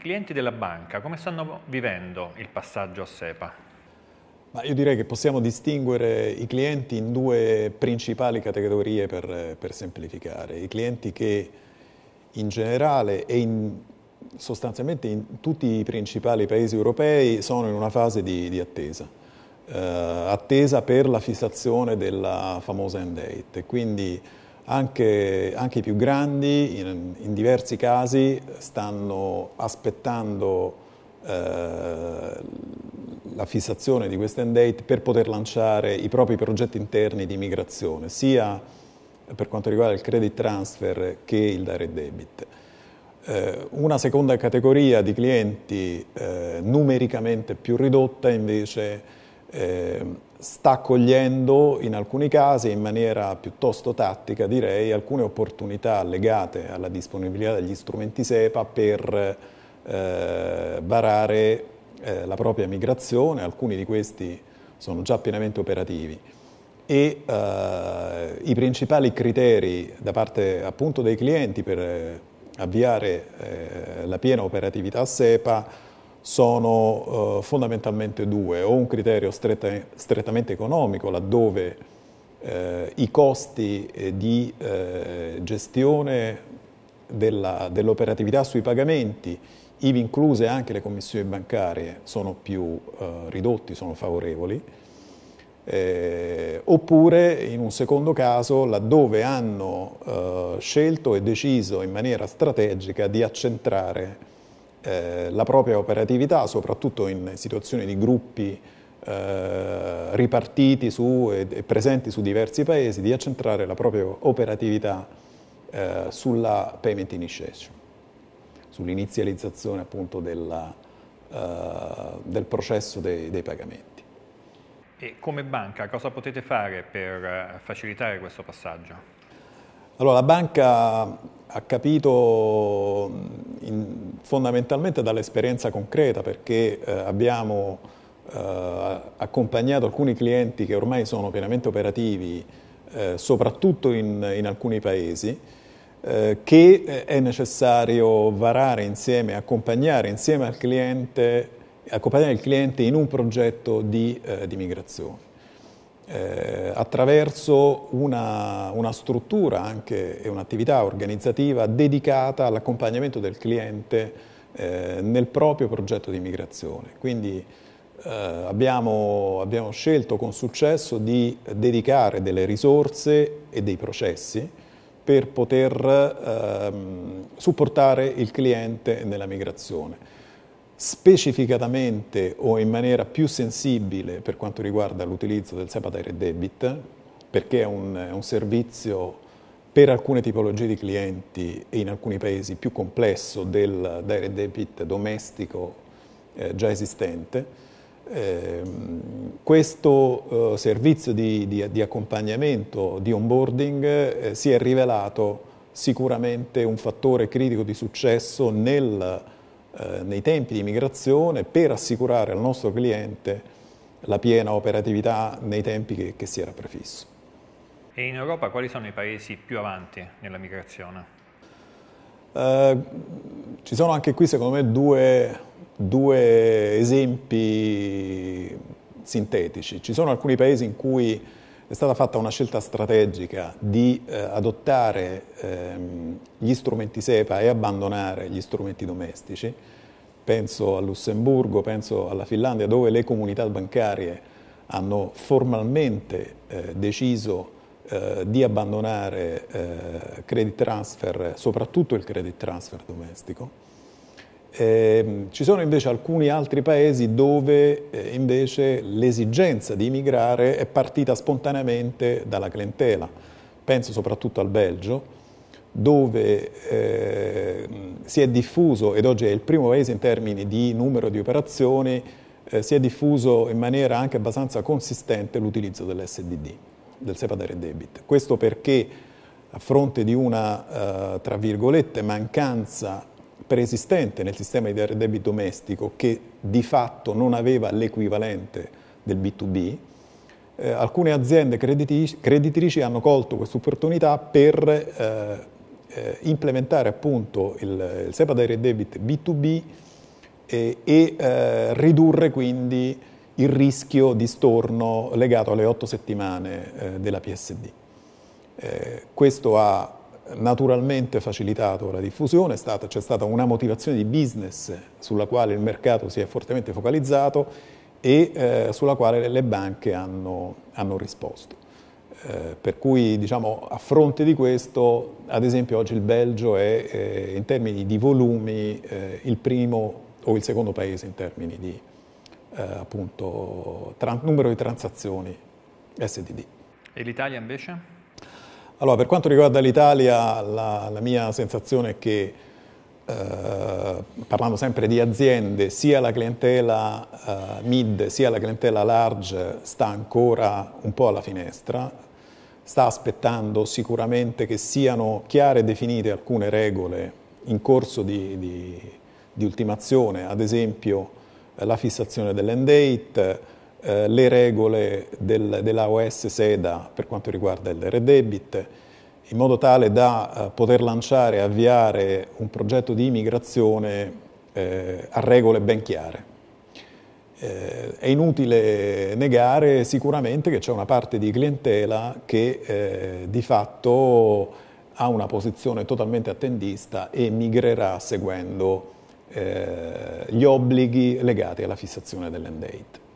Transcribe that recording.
clienti della banca come stanno vivendo il passaggio a SEPA? Ma io direi che possiamo distinguere i clienti in due principali categorie per, per semplificare. I clienti che in generale e in, sostanzialmente in tutti i principali paesi europei sono in una fase di, di attesa, eh, attesa per la fissazione della famosa end date. Quindi anche, anche i più grandi in, in, diversi casi stanno aspettando eh, la fissazione di questa end date per poter lanciare i propri progetti interni di migrazione, sia per quanto riguarda il credit transfer che il direct debit. Eh, una seconda categoria di clienti eh, numericamente più ridotta invece eh, sta cogliendo in alcuni casi in maniera piuttosto tattica direi alcune opportunità legate alla disponibilità degli strumenti SEPA per eh, varare eh, la propria migrazione, alcuni di questi sono già pienamente operativi. E eh, i principali criteri da parte appunto dei clienti per avviare eh, la piena operatività SEPA sono eh, fondamentalmente due, o un criterio stretta, strettamente economico laddove eh, i costi eh, di gestione dell'operatività dell sui pagamenti, ivi incluse anche le commissioni bancarie, sono più ridotti, sono favorevoli, eh, oppure in un secondo caso laddove hanno eh, scelto e deciso in maniera strategica di accentrare eh, la propria operatività, soprattutto in situazioni di gruppi eh, ripartiti su, e, e, presenti su diversi paesi, di accentrare la propria operatività eh, sulla payment initiation, sull'inizializzazione appunto della, eh, del processo dei, dei pagamenti. E come banca cosa potete fare per eh, facilitare questo passaggio? Allora, la banca ha capito fondamentalmente dall'esperienza concreta perché eh, abbiamo eh, accompagnato alcuni clienti che ormai sono pienamente operativi, eh, soprattutto in, in, alcuni paesi, eh, che è necessario varare insieme, accompagnare insieme al cliente accompagnare il cliente in un progetto di, eh, di migrazione. Eh, attraverso una, una, struttura anche e un'attività organizzativa dedicata all'accompagnamento del cliente eh, nel proprio progetto di migrazione. Quindi eh, abbiamo, abbiamo, scelto con successo di dedicare delle risorse e dei processi per poter ehm, supportare il cliente nella migrazione specificatamente o in maniera più sensibile per quanto riguarda l'utilizzo del SEPA Direct Debit, perché è un, è un, servizio per alcune tipologie di clienti e in alcuni paesi più complesso del Direct Debit domestico eh, già esistente. Eh, questo eh, servizio di, di, di, accompagnamento, di onboarding, eh, si è rivelato sicuramente un fattore critico di successo nel eh, nei tempi di migrazione per assicurare al nostro cliente la piena operatività nei tempi che, che si era prefisso. E in Europa quali sono i paesi più avanti nella migrazione? Eh, ci sono anche qui secondo me due, due esempi sintetici. Ci sono alcuni paesi in cui è stata fatta una scelta strategica di eh, adottare ehm, gli strumenti SEPA e abbandonare gli strumenti domestici. Penso a Lussemburgo, penso alla Finlandia, dove le comunità bancarie hanno formalmente eh, deciso eh, di abbandonare eh, credit transfer, soprattutto il credit transfer domestico eh, ci sono invece alcuni altri paesi dove eh, invece l'esigenza di immigrare è partita spontaneamente dalla clientela. Penso soprattutto al Belgio, dove eh, si è diffuso, ed oggi è il primo paese in termini di numero di operazioni, eh, si è diffuso in maniera anche abbastanza consistente l'utilizzo dell'SDD, del SEPA Direct Debit. Questo perché a fronte di una, eh, tra virgolette, mancanza preesistente nel sistema di debito domestico che di fatto non aveva l'equivalente del B2B, eh, alcune aziende creditrici, hanno colto questa opportunità per eh, eh, implementare appunto il, il SEPA Direct Debit B2B e, e eh, ridurre quindi il rischio di storno legato alle otto settimane eh, della PSD. Eh, questo ha naturalmente facilitato la diffusione, c'è stata una motivazione di business sulla quale il mercato si è fortemente focalizzato e eh, sulla quale le banche hanno, hanno risposto. Eh, per cui diciamo, a fronte di questo, ad esempio oggi il Belgio è eh, in termini di volumi eh, il primo o il secondo paese in termini di eh, appunto, numero di transazioni STD. E l'Italia invece? Allora, per quanto riguarda l'Italia, la, la, mia sensazione è che, eh, parlando sempre di aziende, sia la clientela eh, mid sia la clientela large sta ancora un po' alla finestra, sta aspettando sicuramente che siano chiare e definite alcune regole in corso di, di, di ultimazione, ad esempio la fissazione dell'end date, eh, le regole del, dell'AOS SEDA per quanto riguarda il redebit, in modo tale da eh, poter lanciare e avviare un progetto di immigrazione eh, a regole ben chiare. Eh, è inutile negare sicuramente che c'è una parte di clientela che eh, di fatto ha una posizione totalmente attendista e migrerà seguendo gli obblighi legati alla fissazione dell'end date.